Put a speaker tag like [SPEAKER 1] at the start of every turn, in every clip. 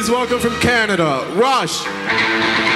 [SPEAKER 1] Please welcome from Canada, Rush.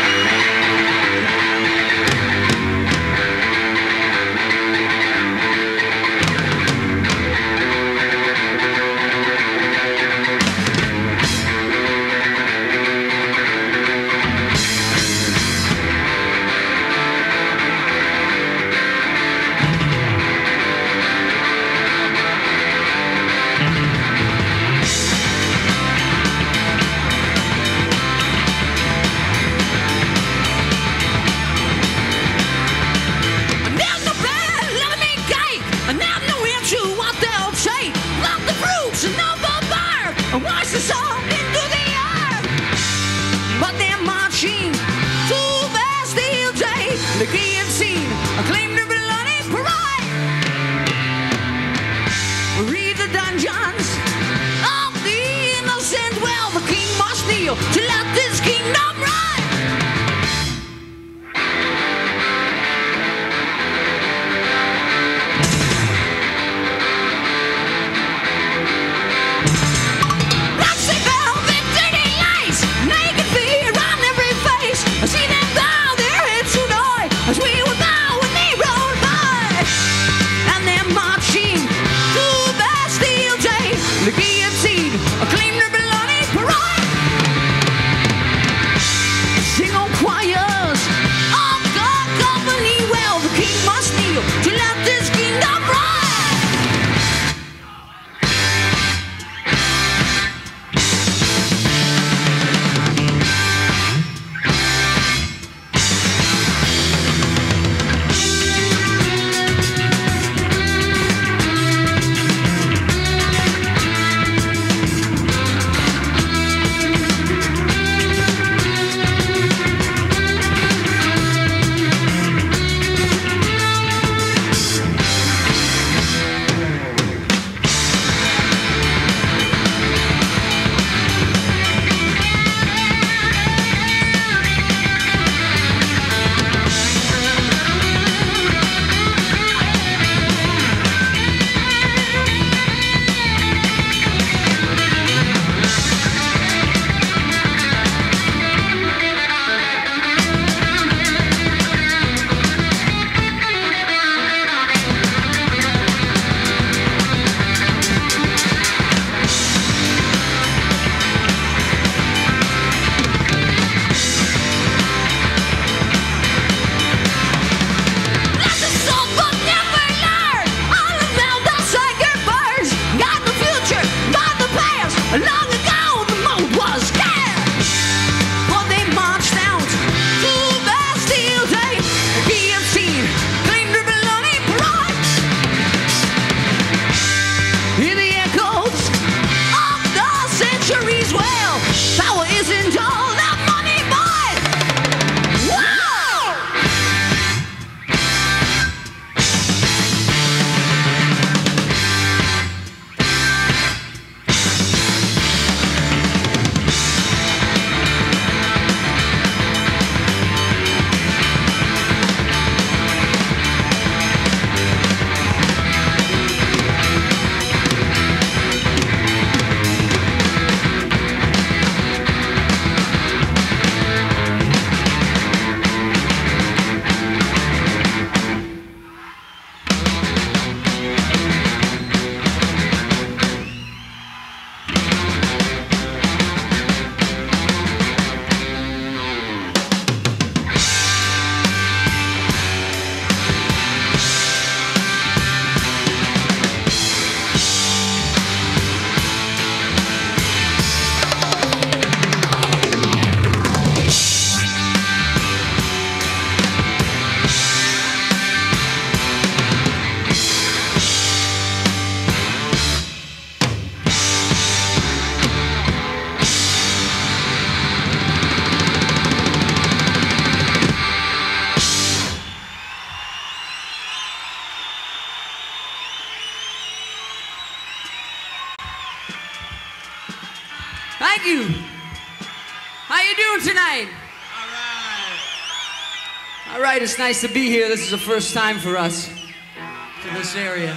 [SPEAKER 2] right, it's nice to be here. This is the first time for us to this area.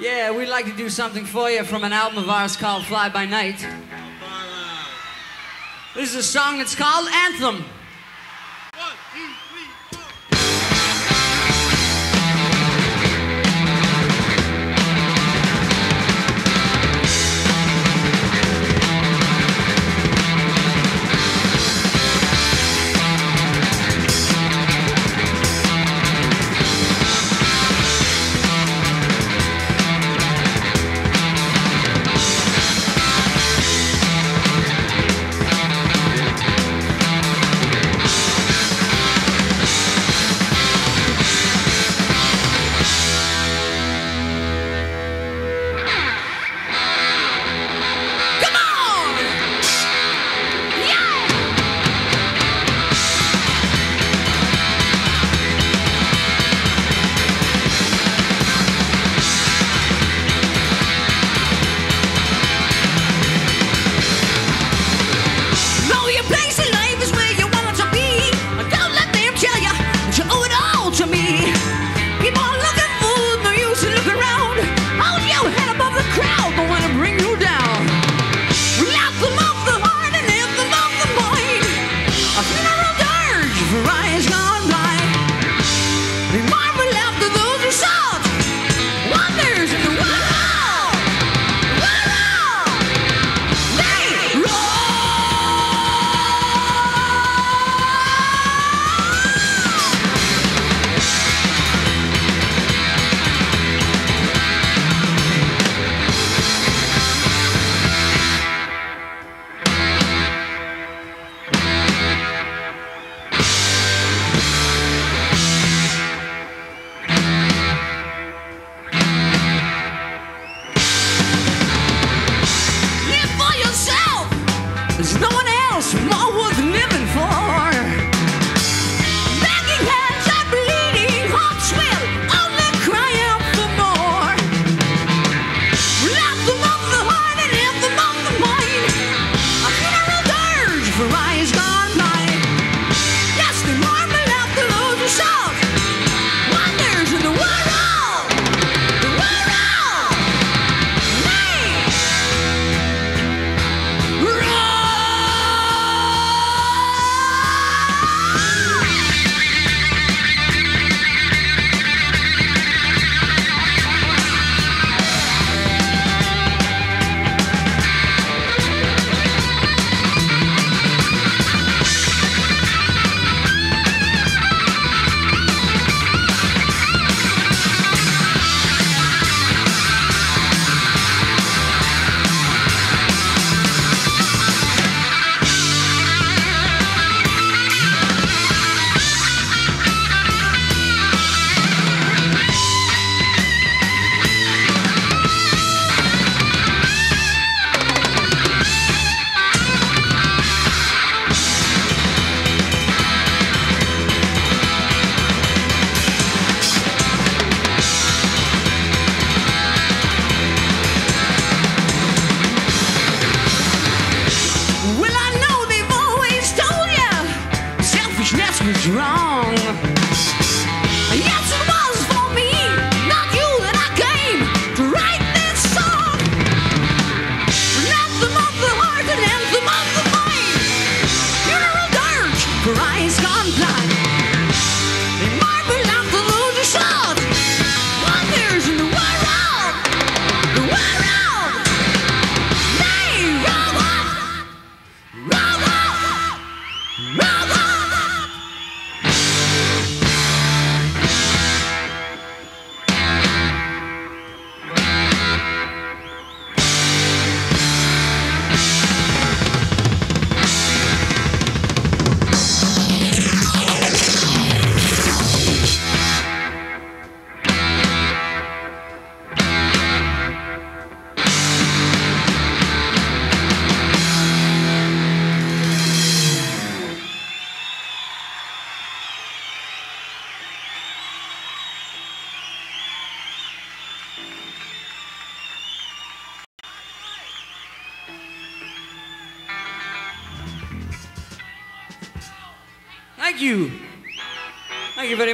[SPEAKER 2] Yeah. yeah, we'd like to do something for you from an album of ours called Fly By Night.
[SPEAKER 1] This is a song that's called Anthem.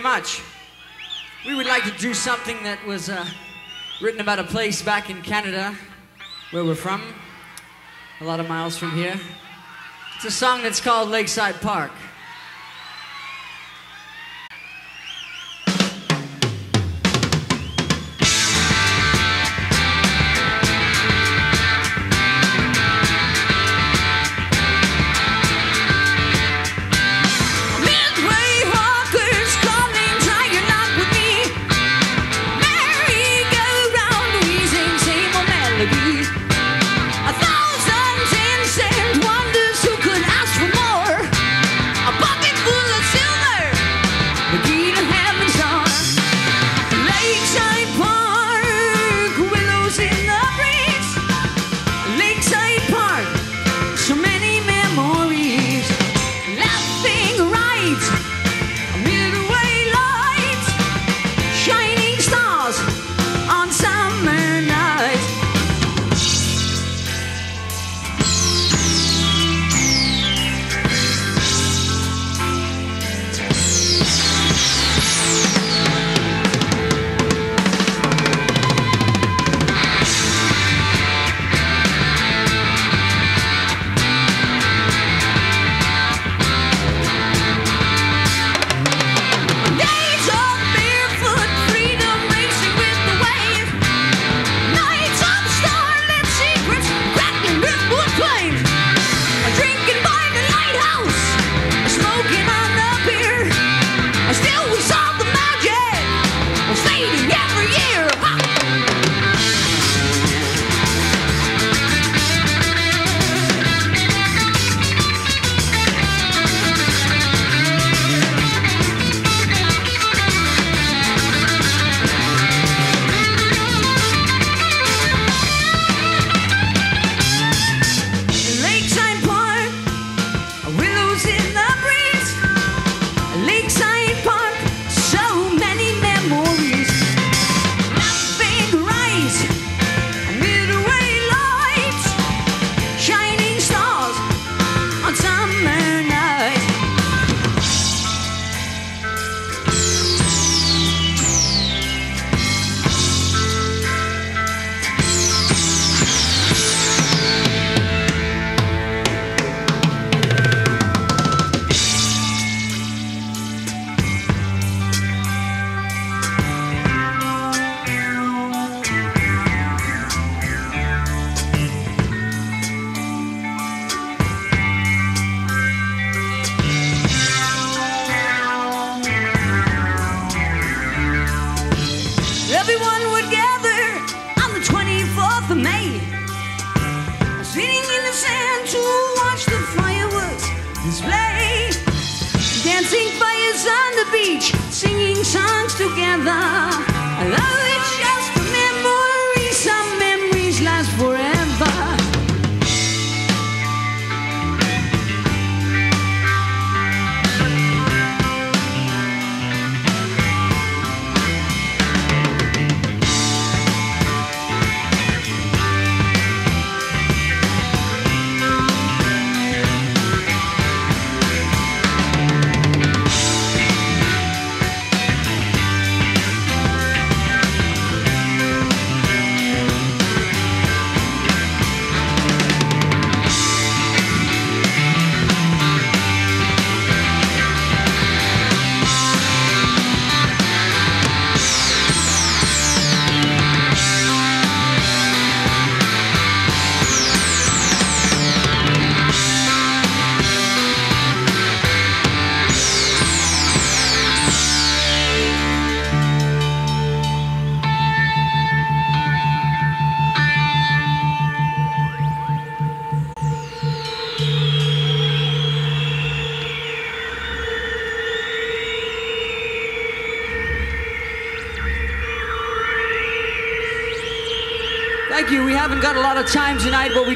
[SPEAKER 1] much. We would like to do something that was uh, written about a place back in Canada where we're from, a lot of miles from here. It's a song that's called Lakeside Park.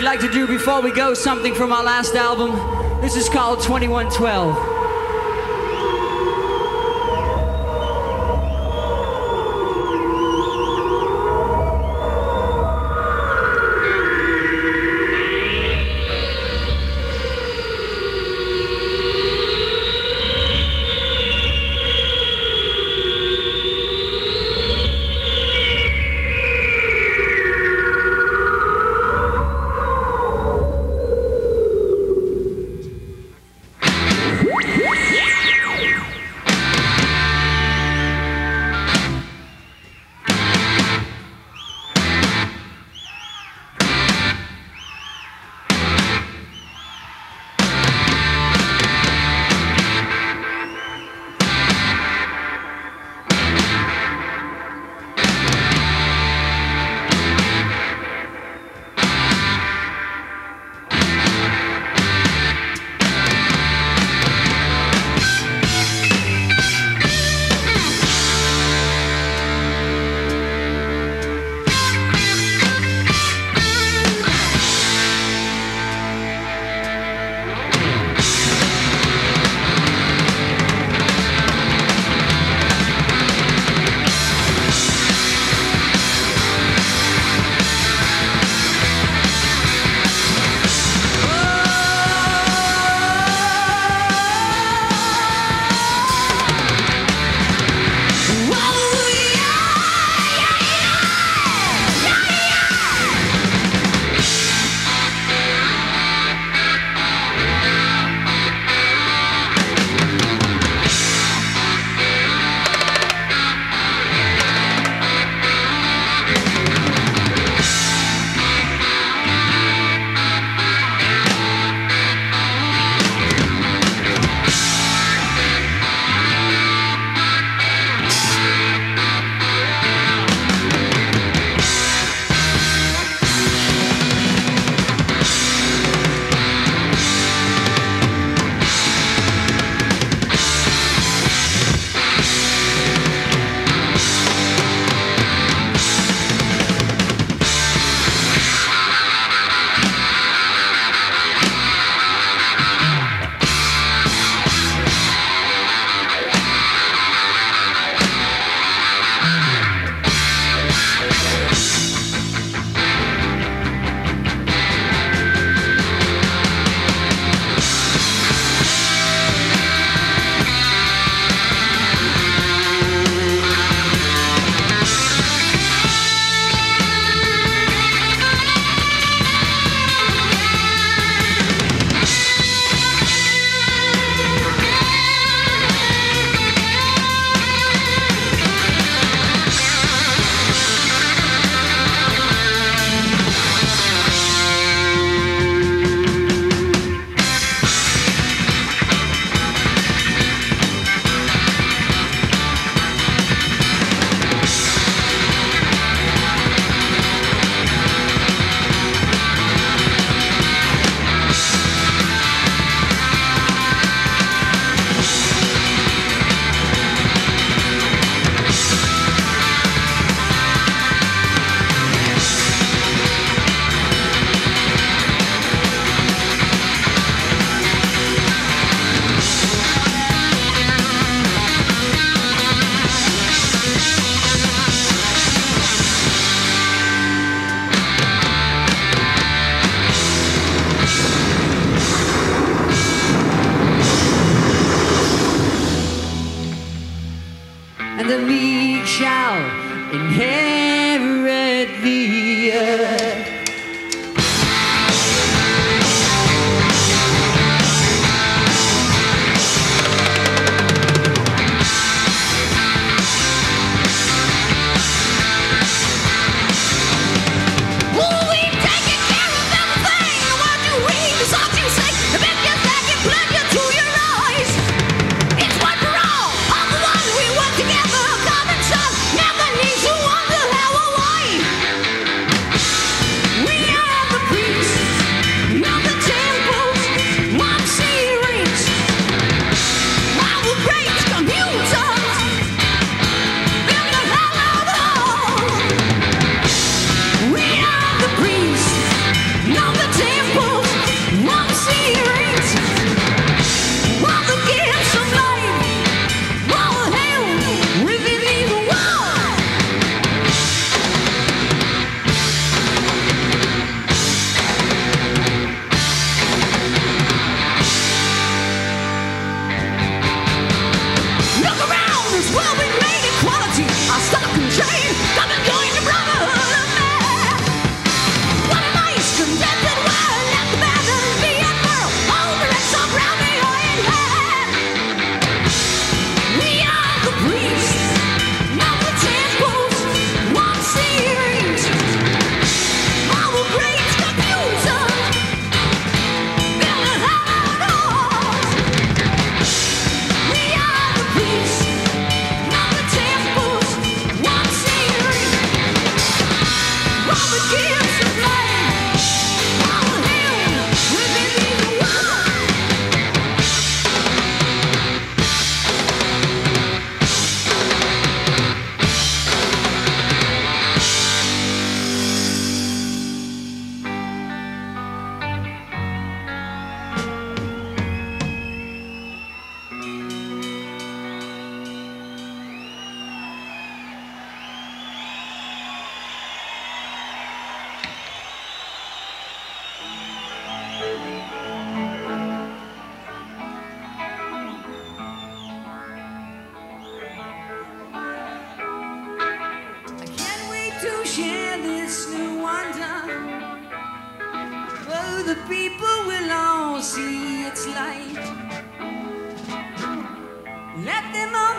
[SPEAKER 1] like to do before we go something from our last album. This is called 2112.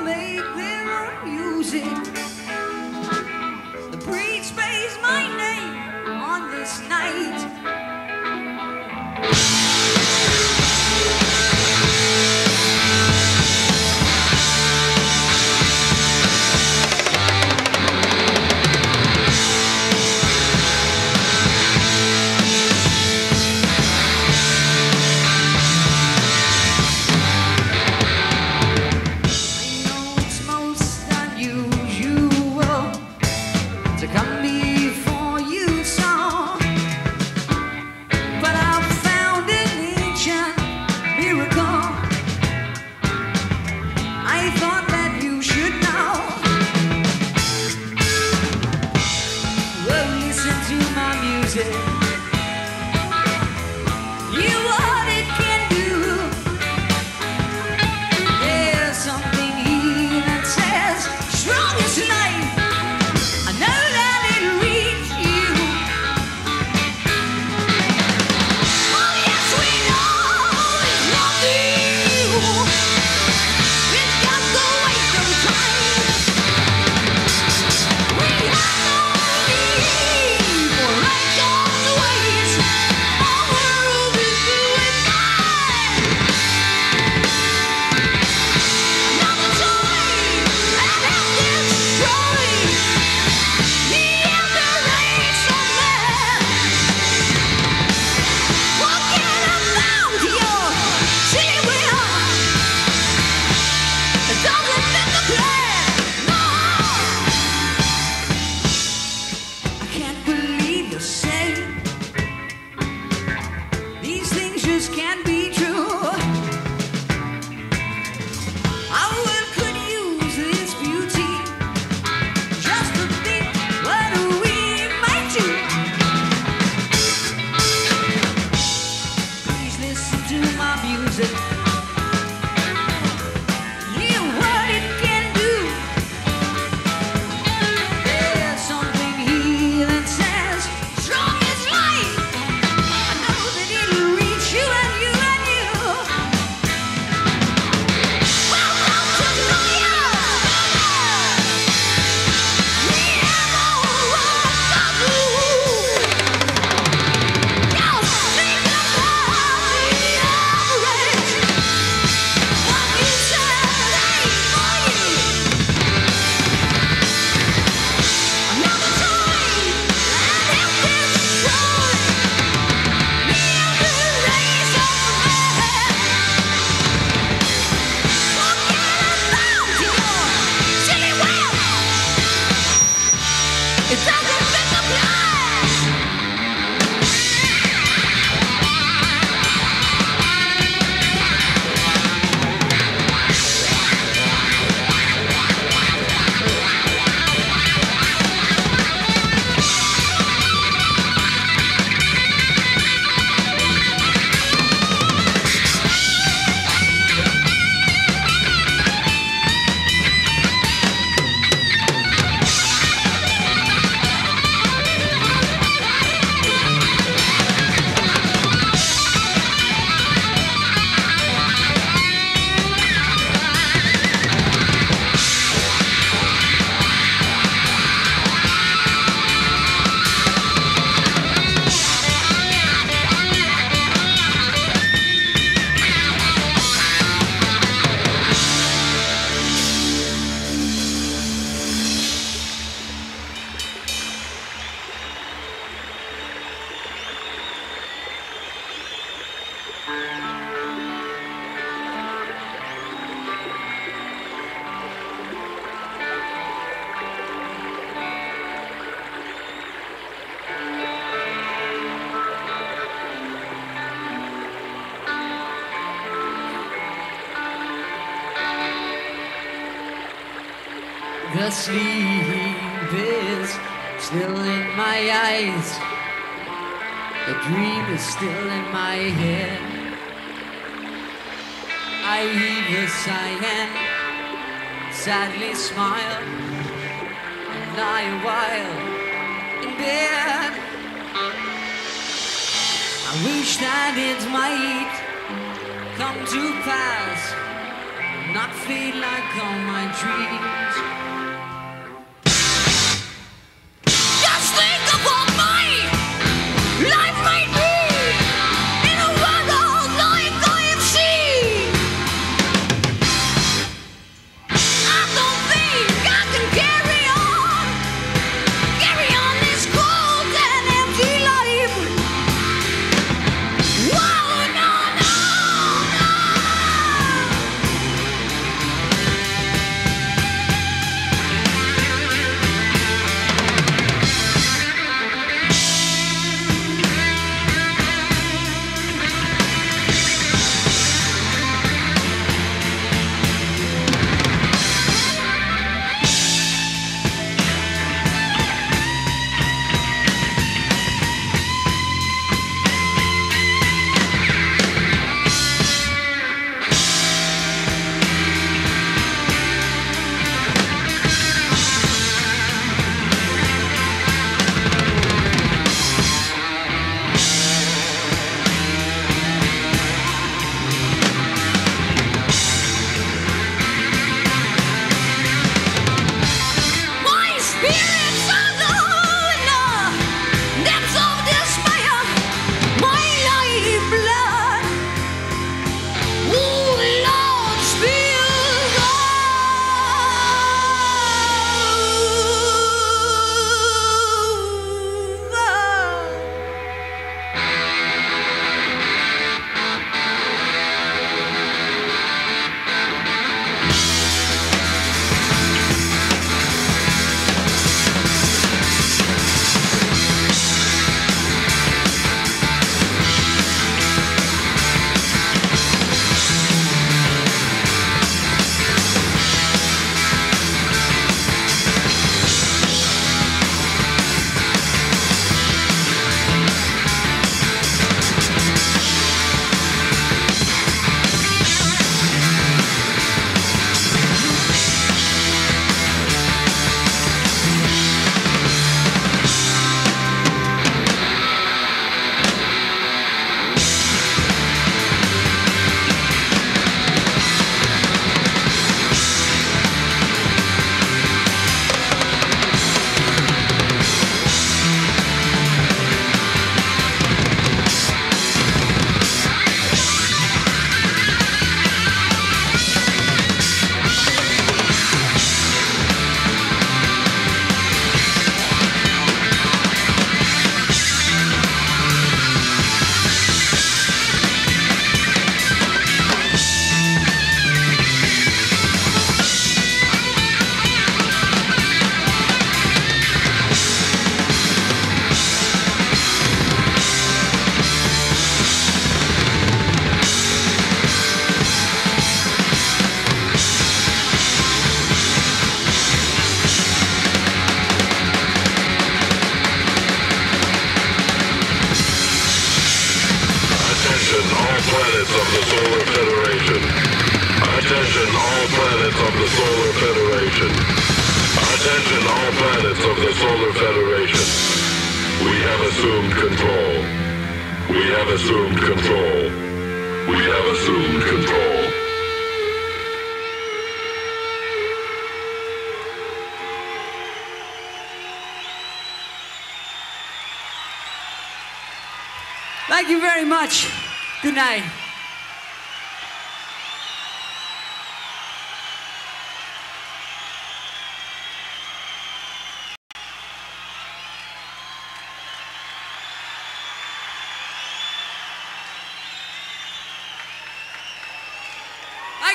[SPEAKER 1] make their own music. The breeze pays my name on this night. The sleep is still in my eyes. The dream is still in my head. I heave a sigh and sadly smile and lie a while in bed. I wish that it might come to pass, not feel like all my dreams.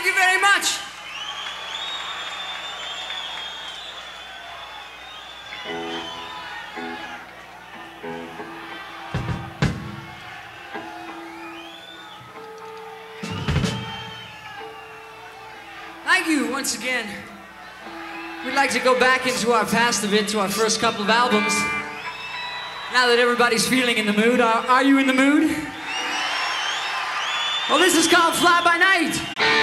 [SPEAKER 1] Thank you very much. Thank you once again. We'd like to go back into our past a bit to our first couple of albums. Now that everybody's feeling in the mood, are, are you in the mood? Well, this is called Fly By Night.